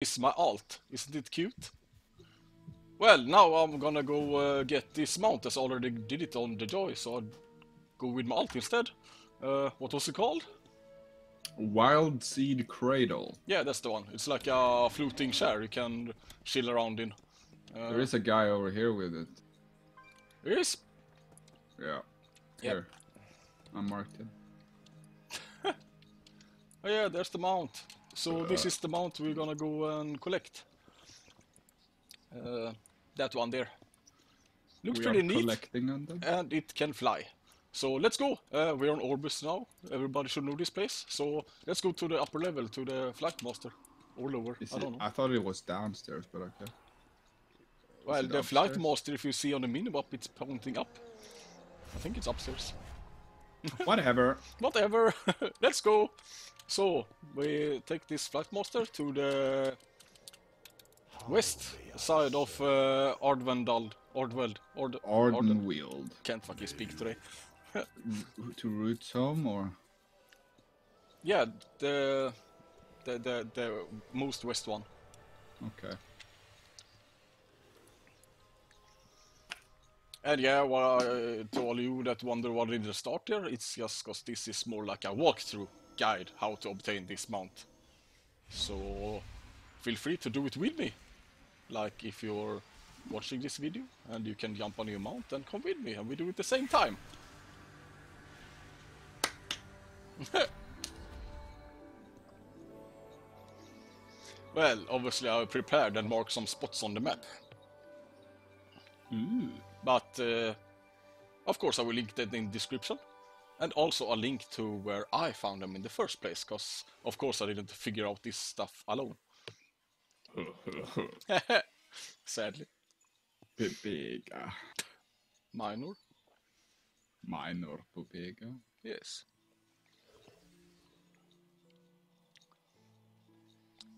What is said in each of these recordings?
is my alt. Isn't it cute? Well, now I'm gonna go uh, get this mount as I already did it on the Joy, so I'll go with my alt instead. Uh, what was it called? Wildseed Cradle. Yeah, that's the one. It's like a floating chair you can chill around in. Uh, There is a guy over here with it. There is. Yeah. Yep. Here. I marked him. Oh yeah, there's the mount. So this is the mount we're gonna go and collect. Uh, that one there. Looks we pretty neat, collecting on them. and it can fly. So let's go. Uh, we're on Oribos now. Everybody should know this place. So let's go to the upper level, to the flight master. Or lower, Is I it- don't know. I thought it was downstairs, but okay. well, the flight master, if you see on the minimap, it's pointing up. I think it's upstairs. Whatever. Whatever. let's go. So we take this flight master to the west side of uh, Ardvendal. Ardveld. Ard Ardenweald. Can't fucking speak today. To Roots home or? Yeah, the the the, the most west one. Okay. And yeah, well, uh, to all you that wonder what did the start here, it's just because this is more like a walkthrough guide how to obtain this mount. So feel free to do it with me. Like if you're watching this video and you can jump on your mount and come with me and we do it at the same time. well, obviously I prepared and marked some spots on the map. Ooh. But uh, of course, I will link that in the description, and also a link to where I found them in the first place. Because of course, I didn't figure out this stuff alone. Sadly, Pepega. minor. Minor Pepega. Yes.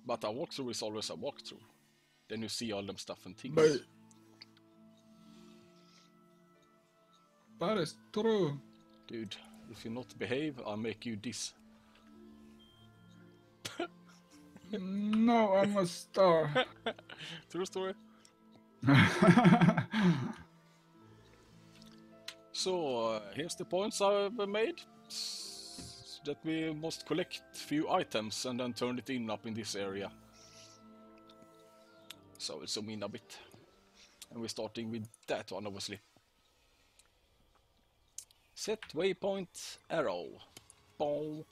But a walkthrough is always a walkthrough. Then you see all them stuff and things. But that is true. Dude, if you not behave, I'll make you this. No, I'm a star. True story. So uh, here's the points I've made. S- That we must collect few items and then turn it in up in this area. So we'll zoom in a bit. And we're starting with that one obviously. Set waypoint arrow. Boom.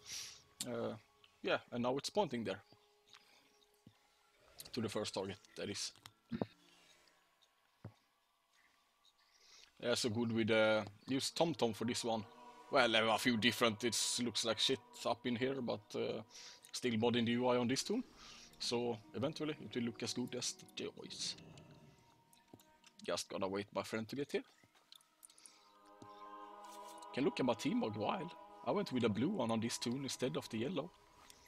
Uh, yeah, and now it's pointing there. To the first target, that is. Yeah, so good with uh, use TomTom for this one. Well, there are a few different, it looks like shit up in here, but uh, still modding the UI on this tool. So eventually it will look as good as the Joys. Just gotta wait my friend to get here. Can look at my team log while. I went with a blue one on this tune instead of the yellow.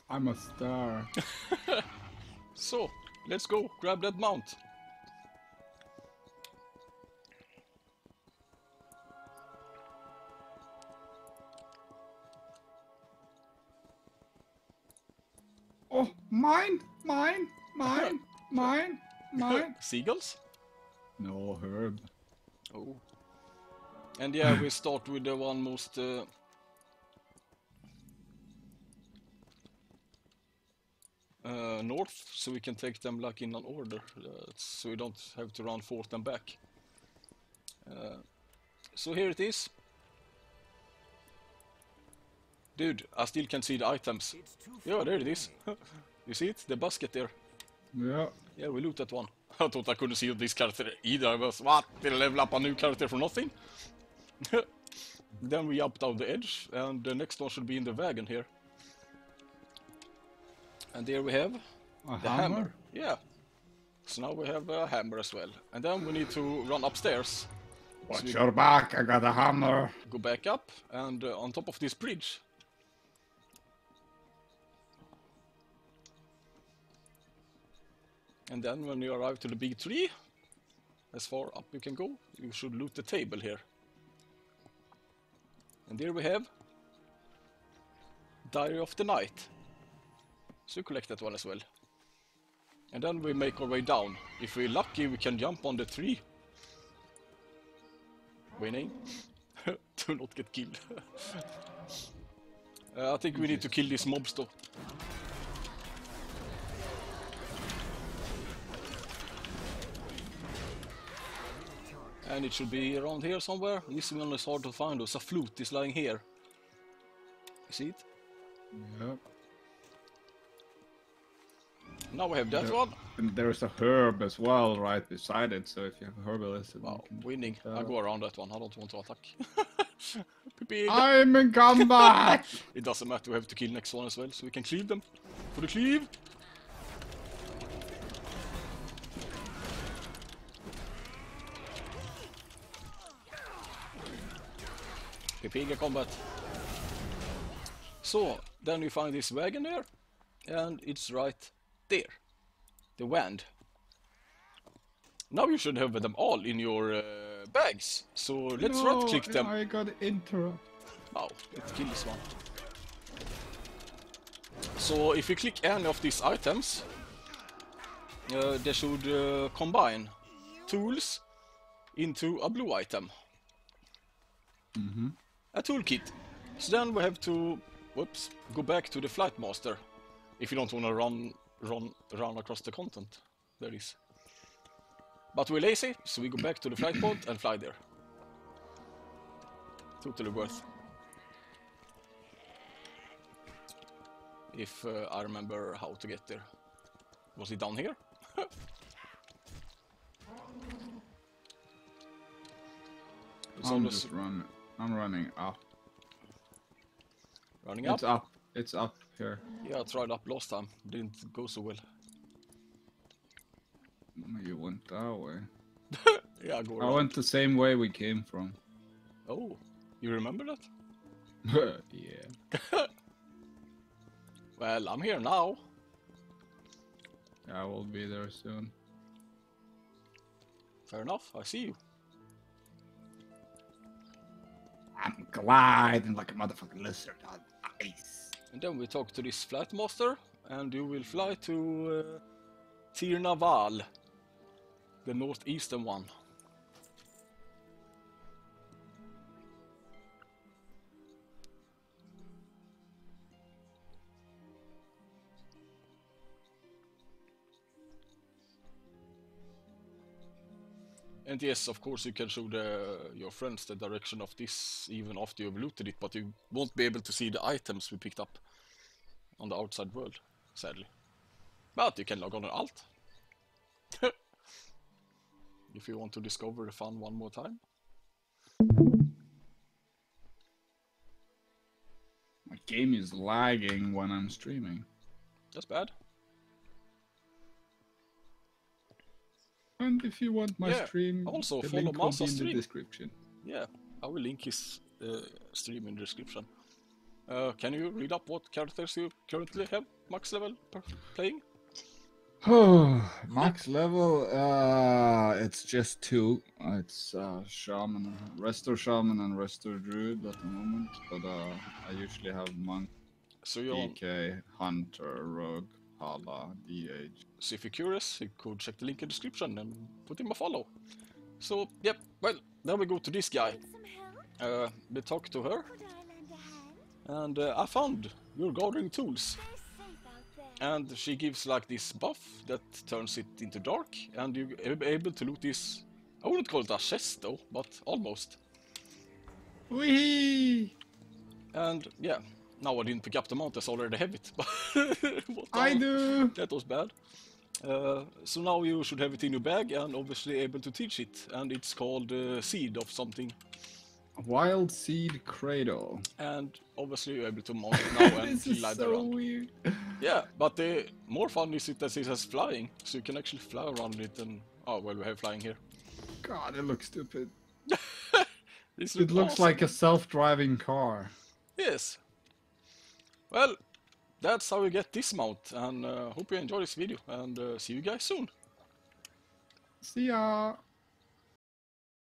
I'm a star. So, let's go, grab that mount. Oh, mine, mine, mine, mine, mine. Seagulls? No, Herb. Oh. And yeah, we start with the one most uh, uh, north, so we can take them like in an order, uh, so we don't have to run forth and back. Uh, so here it is. Dude, I still can see the items. Yeah, there it is. you see it? The basket there. Yeah. Yeah, we loot that one. I thought I couldn't see this character either. I was, what? Did I level up a new character for nothing? then we jumped down the edge, and the next one should be in the wagon here. And there we have A the hammer. Yeah. So now we have a hammer as well. And then we need to run upstairs, Watch we- your back, I got a hammer. go back up, and uh, on top of this bridge. And then when you arrive to the big tree, as far up you can go, you should loot the table here. And there we have Diary of the Night. So collect that one as well. And then we make our way down. If we're lucky, we can jump on the tree. Winning. Do not get killed. uh, I think we need to kill these mobs It should be around here somewhere. This one is hard to find. There's a flute is lying here. You see it? Yep. Now we have that Yeah. one. And there's a herb as well right beside it, so if you have a herbalist, Wow, can- winning. I Uh, go around that one. I don't want to attack. I'm in combat! It doesn't matter. We have to kill next one as well, so we can cleave them. For the cleave. Pepega combat. So, then we find this wagon there, and it's right there. The wand. Now you should have them all in your uh, bags. So let's No, right click them. I got interrupt. Oh, let's kill this one. So if you click any of these items, uh, they should uh, combine tools into a blue item. Mm-hmm. A toolkit. So then we have to, whoops, go back to the flight master. If you don't want to run, run, run across the content. There is. But we're lazy, so we go back to the flight pod and fly there. Totally worth. If uh, I remember how to get there. Was it down here? I'm just running. I'm running up. running up. It's up. It's up here. Yeah, I tried up last time. Didn't go so well. No, You went that way. Yeah, I go I around. went the same way we came from. Oh, you remember that? yeah. Well, I'm here now. I will be there soon. Fair enough, I see you. I'm gliding like a motherfucking lizard on ice. And then we talk to this flight master, and you will fly to uh, Tirna Vaal, the northeastern one. And yes, of course, you can show the, your friends the direction of this even after you've looted it, but you won't be able to see the items we picked up on the outside world, sadly. But you can log on an alt. if you want to discover the fun one more time. My game is lagging when I'm streaming. That's bad. And if you want my Yeah, stream, also the follow link will be in the stream. description. Yeah, I will link his uh, stream in the description. Uh, can you read up what characters you currently have max level per playing? Max level, uh, it's just two. It's uh, shaman, restore shaman, and restore druid at the moment. But uh, I usually have monk, So you're DK, hunter, rogue, hala, DH. so if you're curious, you could check the link in the description and put him a follow. So, yep, well, then we go to this guy. Some? Uh, we talk to her, Could I lend a hand? and uh, I found your gardening tools. They're safe out there. And she gives like this buff that turns it into dark, and you're able to loot this. I wouldn't call it a chest though, but almost. Wee! And yeah, now I didn't pick up the mount, I already have it. I do. That was bad. Uh, so now you should have it in your bag and obviously able to teach it. And it's called uh, Seed of something. Wildseed Cradle. And obviously you're able to mount it now and this is glide so around. weird. Yeah, but the more fun is it that it has flying. So you can actually fly around it and... Oh, well, we have flying here. God, it looks stupid. It looks awesome. like a self-driving car. Yes. Well, that's how you get this mount. And uh, hope you enjoy this video. And uh, see you guys soon. See ya.